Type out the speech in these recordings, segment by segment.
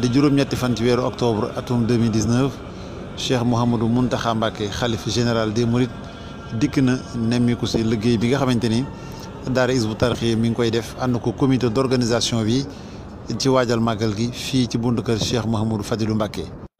di juróom-ñetti fan ci weeru octobre atum 2019 Cheikh Mouhamadou Mountakha Mbacké xalif général des Mourides dikk na nemmiku si liggéey bi nga xamante ni daara Hizbut Tarqiyyah mi ngi koy def ànd ko comité d'organisation bi ci waajal màggal gi fii ci buntu kër Cheikh Mouhamadou Fadilou Mbacké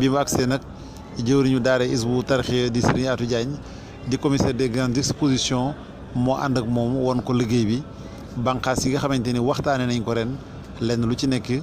bi ma agsee nag jëwriñu daara isbu tarxiya di Serigne Atou Diagne di commissaire des grandes expositions moo ànd ak moom won ko liggéey bi bànqaas yi nga xamante ni waxtaanee nañ ko ren lenn lu ci nekk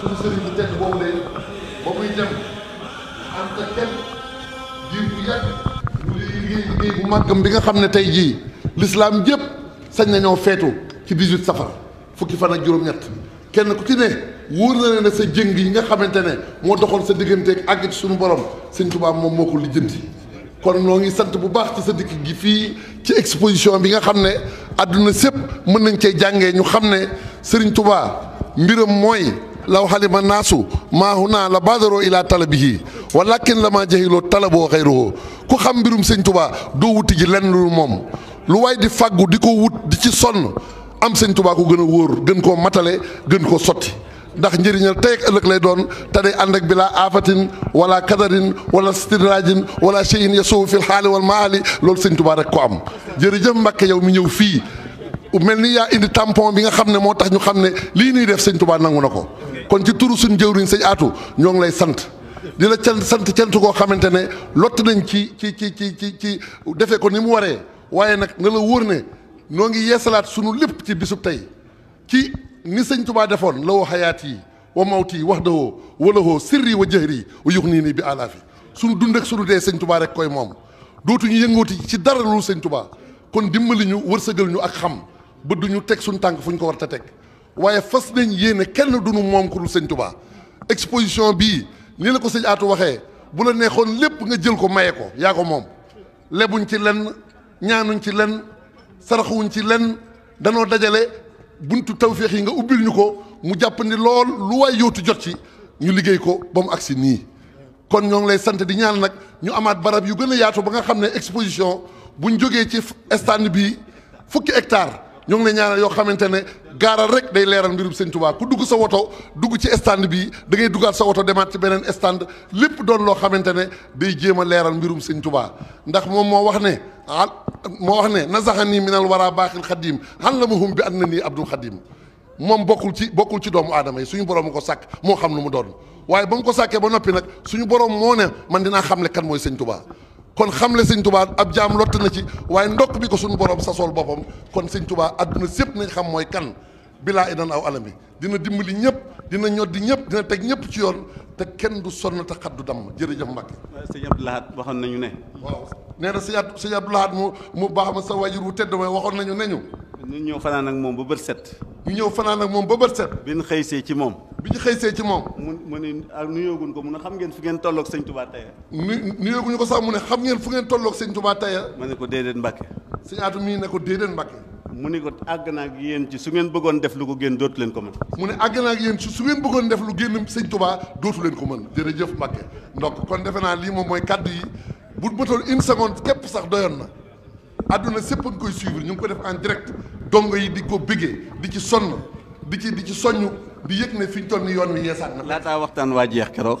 suñu sëriñ bu tedd boobu lay ba muy dem am te kenn diir bu yàgg mu lay liggéey liggéey bu màggam bi nga xam ne tey jii lislaam yëpp sañ nañoo feetu ci 18 safar fukki fan ak juróom-ñett kenn ku ci ne wóor na ne sa jëng yi nga xamante ne moo doxoon sa digganteeg àgg ci suñu borom sëñ Tuubaa moom moo ko lijjanti kon noo ngi sant bu baax ci sa dikk gi fii ci exposition bi nga xam ne àdduna sépp mën nañ cee jàngee ñu xam ne Serigne Touba mbiram mooy law xalima naasu maa huna la baadaroo ilaa talabihi walakin la maa jahiloo talaboo xayruhu ku xam mbirum sëñ Touba doo wuti ji lenn lu moom lu waay di fàggu di ko wut di ci sonn am sëñ Touba ko gën a wóor gën koo matale gën koo sotti ndax njëriñal tey ak ëllëg lay doon te day ànd ak bilaa aafatin wala kadarin wala stidrajin wala cheyin yasuwu fil xaali wal maali loolu sëñ Tuubaa rek ko am jërëjëf Mbàkke yow mi ñëw fii mel ni yaa indi tampon bi nga xam ne moo tax ñu xam ne lii nuy def sëñ Tuubaa nangu na ko kon ci turu suñ jëwriñ sëñ aatu ñoo ngi lay sant di la cant sant cant koo xamante ne lott nañ ci ci ci ci ci ci defee ko ni mu waree waaye nag na la wóor ne noo ngi yeesalaat sunu lépp ci bisub tey ci ni sëñ Tuubaa defoon la woo xayaat yi wa mawti yi wax dawoo wala woo sirri wa jëhri yi wa yux nii nii bi alaafi suñu dund ak suñu dee sëñ Tuubaa rek koy moom dootuñu yëngooti ci dara lu sëñ Tuubaa kon dimbali ñu wërsëgal ñu ak xam ba du ñu teg suñu tànk fu ñu ko war a teg waaye fas nañ yéene kenn du nu moom ku dul sëñ Tuubaa exposition bii nii la ko sëñ Atou waxee bu la neexoon lépp nga jël ko maye ko yaa ko moom lebuñ ci lenn ñaanuñ ci lenn saraxuwuñ ci lenn danoo dajale buntu tawféex yi nga ubbil ñu ko mu jàpp ni lool lu waay yóotu jot ci ñu liggéey ko ba mu agsi nii kon ñoo ngi lay sant di ñaan nag ñu amaat barab yu gën a yaatu ba nga xam ne exposition buñ jógee ci stand bi fukki hectare ñoo ngi lay ñaanal yoo xamante ne gaaral rek day leeral mbirum sëñ Tuubaa ku dugg sa woto dugg ci stand bi da ngay duggaat sa woto demaat ci beneen stand lépp doon loo xamante ne day jéem a leeral mbirum sëñ Tuubaa ndax moom moo wax ne ah moo wax ne nazaxanii minal waraa baaxil xadiim allamahum bi annanii abdul xadiim moom bokkul ci bokkul ci doomu aadama yi suñu borom ko sàkk moo xam lu mu doon waaye ba mu ko sàkkee ba noppi nag suñu borom moo ne man dinaa xamle kan mooy sëñ Touba kon xamle sëñ Touba ab jaam lott na ci waaye ndokk bi ko suñu borom sasool boppam kon sëñ Touba àdduna sépp nañ xam mooy kan bilaa idan aw alami dina dimbali ñëpp dina ñoddi ñëpp dina teg ñëpp ci yoon te kenn du sonn te xat du damm jërëjëf Mbacke. sëñ Abdou Lahad waxoon nañu ne. waaw nee na sëñ Abdou sëñ Abdou Lahad mu mu baax ma sa wajur wu tedd ma waxoon nañu ne ñu. ñu ñëw fanaan ak moom ba bët set. ñu ñëw fanaan ak moom ba bët set. bi ñu xëy see ci moom. bi ñu xëy see ci moom. mu mu ne ah, nuyooguñ ko mu ne xam ngeen fu ngeen tolloog sëñ Touba Taïya. nu nuyooguñu ko sax mu ne xam ngeen fu ngeen tolloog sëñ Touba Taïya. ma ne ko déedéet Mbacke. sëñ Atou mii ne ko déedéet Mbacke. mu ni ko àgg naa ak yéen ci su ngeen bëggoon def lu ko génn dootu leen ko mën mu ne àgg naa ak yéen ci su ngeen bëggoon def lu génn sëñ Touba dootu leen ko mën jërëjëf Mbacke ndokk kon defe naa lii moom mooy kaddu yi bu bëtoon une seconde képp sax doyoon na àdduna sépp a ngi koy suivre ñu ngi ko def en direct dongo yi di ko bëggee di ci sonn di ci di ci soññ di yëg ne fi ñu toll ni yoon wi yeesaat na laataa waxtaan waa jeex keroog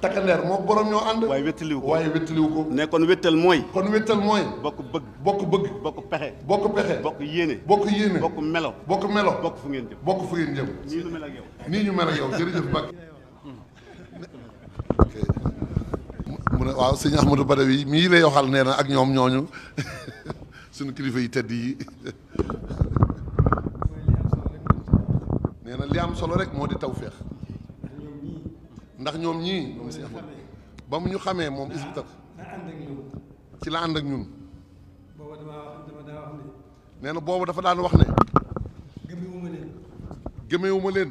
takkandeer moo borom ñoo ànd waaye wéttaliwu ko waaye wéttaliwu ko ne kon wéttal mooy kon wéttal mooy bokk bëgg bokk bëgg bokk pexe bokk pexe bokk yéene bokk yéene bokk melo bokk melo bokk fu ngeen jëm bokk fu ngeen jëm nii ñu mel ak yow nii ñu mel ak yow jërëjëf Mbacke mu ne waaw sëñ Ahmadou Badawi mii lay waxal nee na ak ñoom ñooñu suñu kilifa yi tedd yi nee na li am solo rek moo di taw féex ndax ñoom ñii ñoom si ba mu ñu xamee moom is ci la ànd ak ñun nee na boobu dafa daan wax ne gëmewuma leen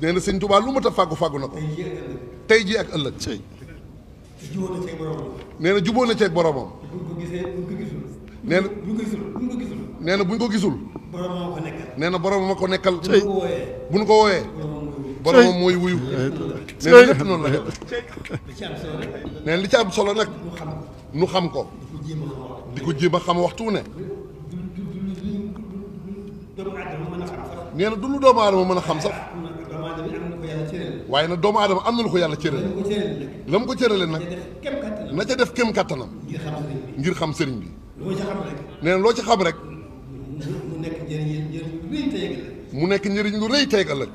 nee na sëñ Tuubaa lu mat a fàggu fàggu na ko tey jii ak ëllëg nee na jubóo na ceeg boromam nee na nee na buñ ko gisul nee na boromam a ko nekkal bu ñu ko wooyee boromam mooy wuyu nee na lépp noonu la nee na li ci am solo nag nu xam ko di ko jéem a xam waxtu ne nee na du lu doomu aadama mën a xam sax waaye nag doomu aadama am na lu ko yàlla cërale la mu ko cërale nag na ca def kem kattanam ngir xam sëriñ bi nee na loo ci xam rek mu nekk njëriñ lu rëy tey ëllëg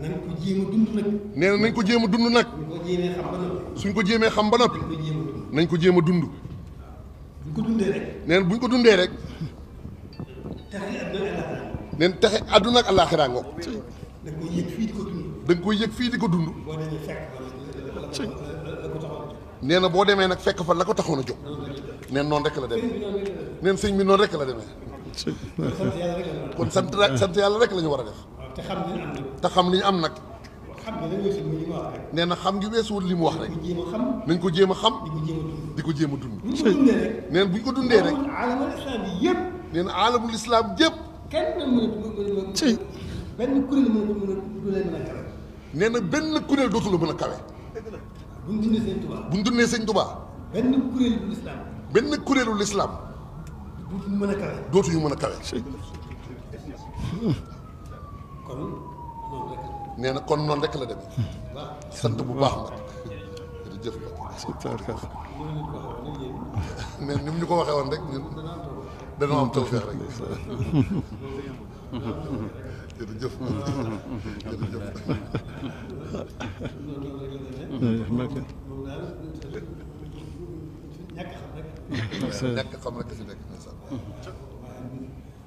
nañ ko jéem a dund nag. nee na nañ ko jéem a dund nag. suñ ko jéemee xam ba noppi. suñ ko jéemee xam ba noppi. nañ ko jéem a dund. buñ ko dundee rek. nee na buñ ko dundee rek. nee na texe àdduna ak àllaaxira ngoog. da nga koy yëg fii di ko dund. da nga koy yëg fii di ko dund. boo demee fekk nee na boo demee nag fekk fa la ko taxoon a jóg. neen noonu rek la demee. neen sëñ bi noonu rek la demee. kon sant sant yàlla rek la ñu war a def. te xam li ñu am nag. te xam li ñu am nag. xam nga nag weesuwul li mu wax rek. nee na xam ngi weesuwul li mu wax rek. nañ ko jéem a xam. di ko jéem a dund. di ko jéem a dund. nee na bu ñu ko dundee rek. alamul islam bi yëpp. nee na alamul islam yëpp. kenn mënatu ci benn kuréel mënatu mënatu leen mën a kawe. nee na benn kuréel dootu la mën a kawe. bu ñu dundee sëñ Touba. bu ñu dundee sëñ Touba. benn kuréelu lislaam. benn kuréelu lislaam. dootuñu mën a kawe. dootuñu mën a kawe. kon noonu rek nee na kon noonu rek la demee sant bu baax nag jërëjëf ne ni mu ñu ko waxee woon rek ñun danoo am tawfeex rek jërëjëf jërëjëf ñàkk xam rek fi nekk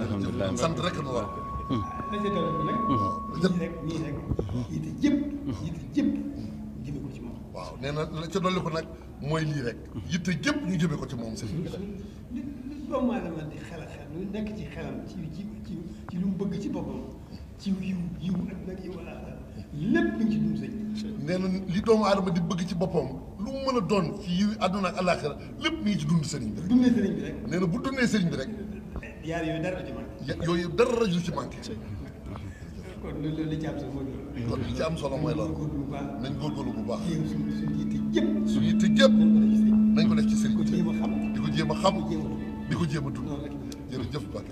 alhamdulilah sant rek nu war waaw nee na la ca dolli ko nag mooy lii rek yitte jëpp ñu jëme ko ci moom sëriñ bi li li doomu aadama di xel xel lu nekk ci xelam ci ci ci ci lu mu bëgg ci boppam ci yiw yiw ak nag yiw alaaxira lépp mi ngi ci dund sëñ nee na li doomu aadama di bëgg ci boppam lu mu mën a doon ci yiw àdduna ak alaaxira lépp mi ngi ci dund sëriñ bi rek dundee sëriñ bi rek nee na bu dundee sëriñ bi rek yaar yooyu dara ci man ya- yooyu dara rajul ci manqué kon loolu li ci am solo mooy loolu kon li ci am solo mooy loolu góor bu baax nañ góorgóorlu bu baax jéem suñu suñu yitte yëpp su yitte jépp nañ ko def ci sëriñ nañ ko def ci sëriñ ko bi jéem a xam di ko jéem a xam jéem a di ko jéem a dund loolu rek jërëjëf Mbacke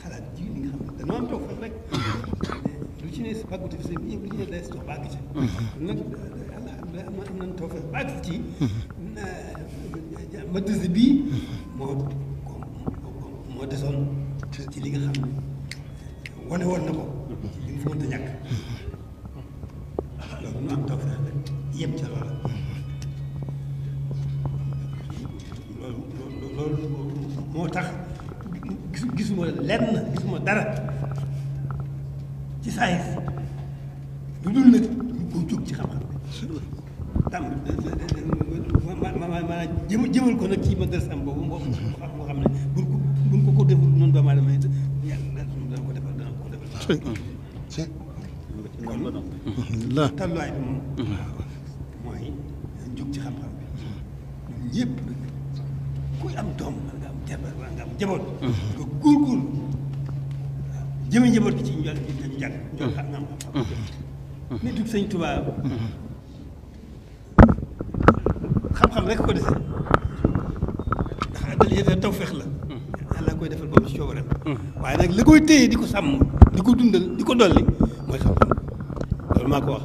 xalaat ji li nga xam ne dañoo am toog rek lu ci ne bàggute fi sëñ bi lu ci ne day toog bàgg ci nag alhamdulilah am am nañ toog bàgg ci madrasa bii moo moo desoon ci li nga xam ne wane woon na ko ci li nga fi mënta ñàkk loolu nu am toog rek yem ca loola loolu moo tax gis gisuma lenn gisuma dara ci saa yi lu dul nag ñu ko jóg ci xam-xam tam ma ma ma ma jëm jëmal ko nag ci ma dal sam boobu moo moo xam ne buñ ko buñ ko ko deful noonu doomu aadama yi yàlla dana ko defal dana ko defal kon la tolluwaay bi moom mooy jug ci xam-xam bi ñun ñëpp nag kuy am doom wala nga am jabar wala nga am njaboot nga góorgóorlu waaw jëme njaboot gi ci njol bi dañu jàng njol xam nga am xam-xam nit ug sëñ Tuubaa xam-xam rek ko dese ndax dali yëte tawfeex la yàlla koy defal boobu si coobareem waaye nag li koy téye di ko sàmm di ko dundal di ko dolli mooy xam-xam loolu maa ko wax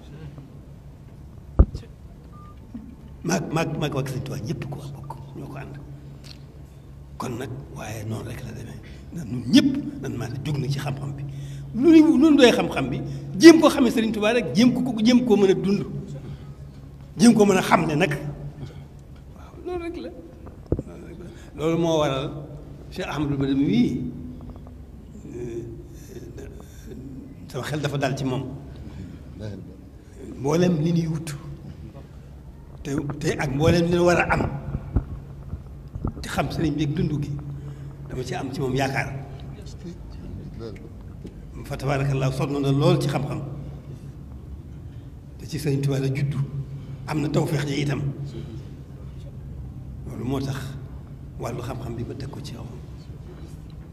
maag maag maag waa Sëñ Tuubaa ñëpp ko wax bokk ñoo ko ànd kon nag waaye noonu rek la demee na ñun ñëpp nan maa jóg na ci xam-xam bi lu ni lu nu doy xam-xam bi jéem koo xamee Sëriñ Tuubaa rek jéem ko ko jéem koo mën a dund jéem koo mën a xam ne nag waaw loolu rek la loolu rek la loolu moo waral Cheikh Ahmadou Bamba mii sama xel dafa dal ci moom mboolem li ñuy wut te te ak mboolem li ñu war a am te xam sëriñ bi ak dund gi dama ci am ci moom yaakaar fa tabaarakallaa sonn na lool ci xam-xam te ci sëriñ Tuubaa la juddu am na tawfeex ji itam loolu moo tax wàllu xam-xam bi ma teg ko ci yow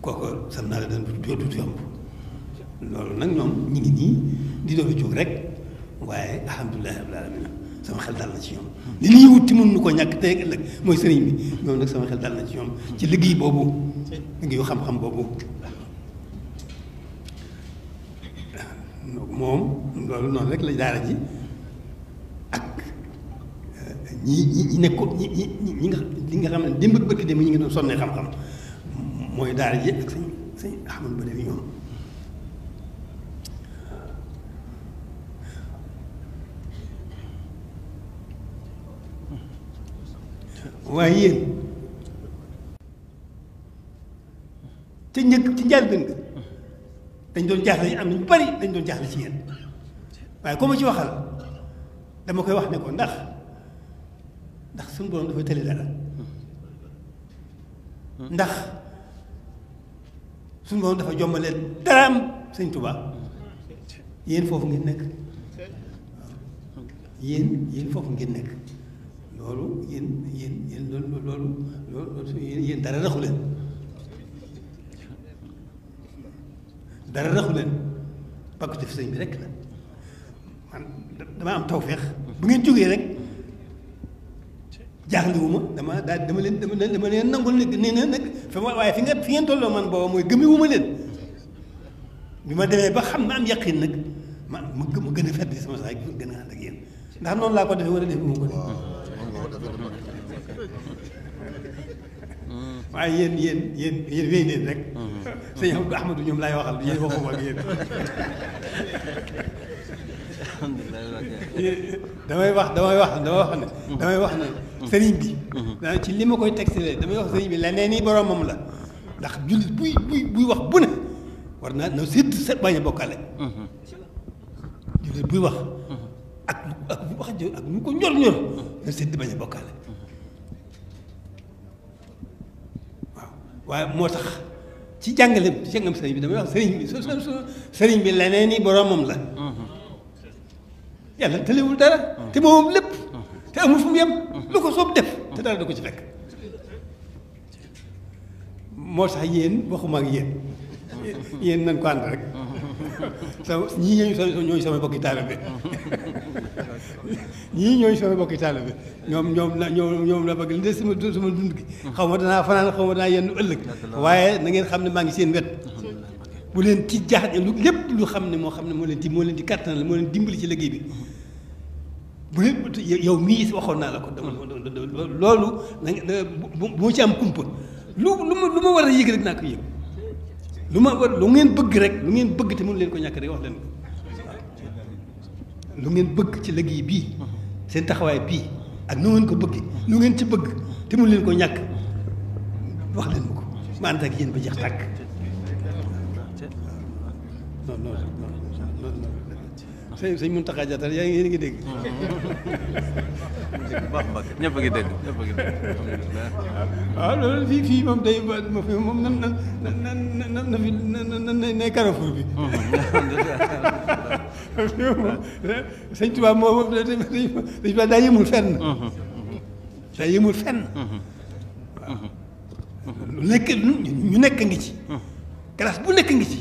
kooku sam naa la dana dootu yomb loolu nag ñoom ñi ngi nii di doon jóg rek waaye alhamdulilah rabbil alamin sama xel dal na ci ñoom li ñuy wuti mën nu ko ñàkk tey ëllëg mooy sëriñ bi ñoom nag sama xel dal na ci ñoom ci liggéey boobu liggéeyu xam-xam boobu moom loolu noonu rek la daara ji ak euh, ñi ñi ñi nekkoon ñi ñi ñi nga li nga xam ne démb ak bëkk démb ñi ngi doon sonnee xam-xam mooy daara ji ak sëñ sëñ Ahmad ba defi ñoom waaye yéen te njëkk ci njëlbéen nga dañ doon jaaxle am nañu bari dañ doon jaaxle ci yéen waaye ku ma ci waxal dama koy wax ne ko ndax ndax suñu borom dafa tële dara ndax suñu borom dafa jombalee daraam sëñ Tuubaa yéen foofu ngeen nekk yéen yéen foofu ngeen nekk loolu yéen yéen yéen loolu loolu loolu yéen dara raxu leen dara raxu leen bakku def sëñ bi rek la man dama am tawféex bu ngeen jógee rek jaaxliwuma dama daal dama leen dama leen dama leen nangul ne nee na nag fi ma waaye fi nga fi ngeen tolloo man booba mooy gëmewuma leen bi ma demee ba xam ma am yaqin nag ma ma gën a fedd sama saa yi gën a ànd ak yéen ndax noonu laa ko defee wala defuma ko waaye yéen yéen yéen yéen wéy leen rek sëñ Abdou Ahmadou ñoom laay waxal yéen waxuma ak yéen damay wax damay wax damay wax ne damay wax ne sëriñ bi daa ci li ma koy textile damay wax sëriñ bi leneen ni boromam la ndax jullit buy buy buy wax bu ne war naa na sédd sa bañ a bokkale jullit buy wax ak ak wax ji ak ñu ko ñor ñor na seen di bañ a bokkaale waaw waaye moo tax ci jàngale ci jàngam sëriñ bi damay wax sëriñ bi su su sëriñ bi leneen ni boromam la yàlla tëlewul dara te moom lépp te amul fu mu yem lu ko soob def te dara du ko ci fekk moo tax yéen waxuma ak yéen yéen nañ ko ànd rek sama ñii ñooy sama ñooy sama bokki taalibe ñii ñooy sama bokki taalibe ñoom ñoom la ñoom ñoom la bëgg li des sama sama dund gi xaw ma danaa fanaan xaw ma danaa yenn ëllëg waaye na ngeen xam ne maa ngi seen wet bu leen ci jaaxle lu lépp lu xam ne moo xam ne moo leen di moo leen di kattanal moo leen dimbali ci liggéey bi bu nit yow mii waxoon naa la ko dama loolu na nga bu mu ci am kumpa lu lu ma lu ma war a yëg rek naa ko yëg lu ma war lu ngeen bëgg rek lu ngeen bëgg te mënu leen ko ñàkk rek wax leen ko lu ngeen bëgg ci liggéey bii seen taxawaay bii ak nu ngeen ko bëgg lu ngeen ci bëgg te mënu leen ko ñàkk wax leen ma ko ma ànd ak yéen ba jeex tàkk non non non sëñ sëñ Mountakha Diatta yaa ngi yéen a ngi dégg. baax baax ñëpp a ngi dégg ñëpp a ngi dégg. waaw loolu fii fii moom day moom nan nan nan nan na fi nan nan nay carrefour bi. sëñ Tuubaa moom dañ fa daa yëmul fenn. daa yëmul fenn. waaw lu nekk ñu nekk ngi ci. classe bu nekk ngi ci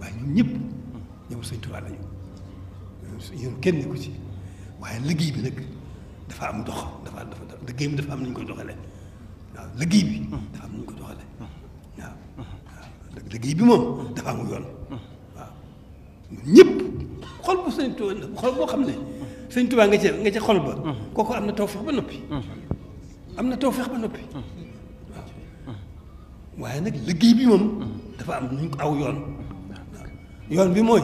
waaye ñun ñëpp. ñoom sëñ Tuubaa lañu yoon kenn nekku ci waaye liggéey bi nag dafa am dox dafa dafa liggéey bi dafa am nañu koy doxale waaw liggéey bi dafa am nañu koy doxale waaw waaw liggéey bi moom dafa am yoon waaw ñun ñëpp xol bu sëñ Tuubaa xol boo xam ne sëñ Tuubaa nga ca nga ca xol ba kooku am na tawfeex ba noppi am na tawfeex ba noppi waaw waaye nag liggéey bi moom dafa am nuñ ko aw yoon yoon bi mooy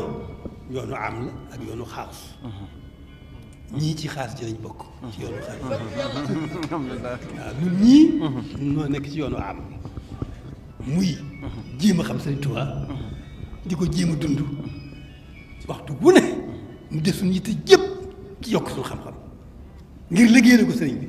yoonu am la ak yoonu xaas ñii ci xaas ci lañ bokk ci yoonu xaas waaw ñun ñii ñoo nekk ci yoonu am muy jéem a xam Sëriñ Tuubaa di ko jéem a dund waxtu wu ne ñu def suñu yitte jëpp ci yokk suñu xam-xam ngir liggéeyal ko sëriñ bi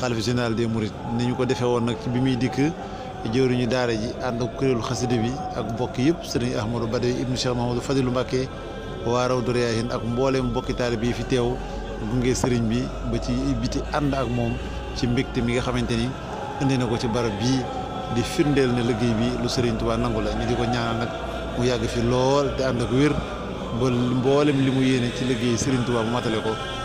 xalif général des Mourides ni ñu ko defee woon nag ci bi muy dikk jëwriñu daara ji ànd ak kuréelu xasida bi ak mbokk yëpp sëriñ Ahmadou Badawi ibnu Cheikh Mahamadou Fadilu Mbàkke waa Rawdu Rayaahin ak mbooleem mbokki taalibe yi fi teew gunge sëriñ bi ba ci biti ànd ak moom ci mbégte mi nga xamante ni indi na ko ci barab bii di firndeel ne liggéey bi lu sëriñ Tuubaa nangu la ñu di ko ñaanal nag mu yàgg fi lool te ànd ak wér ba mboolem li mu yéene ci liggéey sëriñ Tuubaa mu matale ko